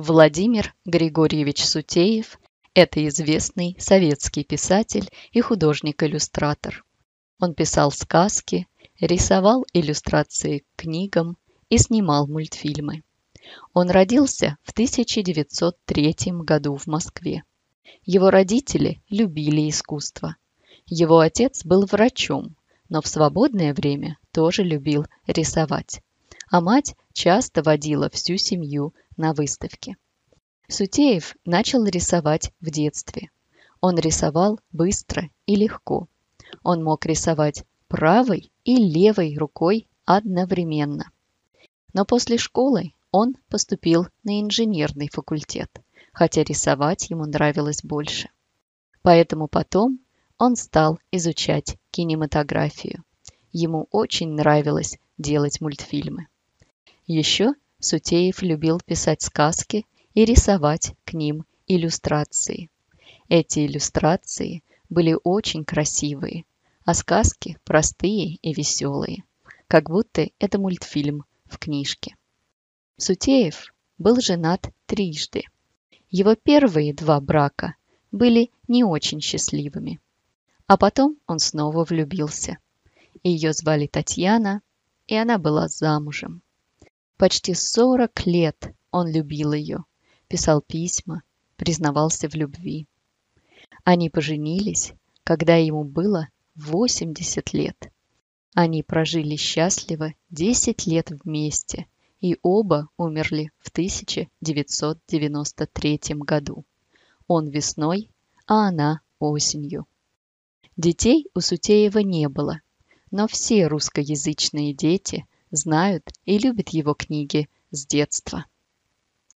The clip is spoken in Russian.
Владимир Григорьевич Сутеев – это известный советский писатель и художник-иллюстратор. Он писал сказки, рисовал иллюстрации к книгам и снимал мультфильмы. Он родился в 1903 году в Москве. Его родители любили искусство. Его отец был врачом, но в свободное время тоже любил рисовать. А мать часто водила всю семью на выставке. Сутеев начал рисовать в детстве. Он рисовал быстро и легко. Он мог рисовать правой и левой рукой одновременно. Но после школы он поступил на инженерный факультет, хотя рисовать ему нравилось больше. Поэтому потом он стал изучать кинематографию. Ему очень нравилось делать мультфильмы. Еще Сутеев любил писать сказки и рисовать к ним иллюстрации. Эти иллюстрации были очень красивые, а сказки простые и веселые, как будто это мультфильм в книжке. Сутеев был женат трижды. Его первые два брака были не очень счастливыми. А потом он снова влюбился. Ее звали Татьяна, и она была замужем. Почти 40 лет он любил ее, писал письма, признавался в любви. Они поженились, когда ему было 80 лет. Они прожили счастливо 10 лет вместе, и оба умерли в 1993 году. Он весной, а она осенью. Детей у Сутеева не было, но все русскоязычные дети знают и любят его книги с детства.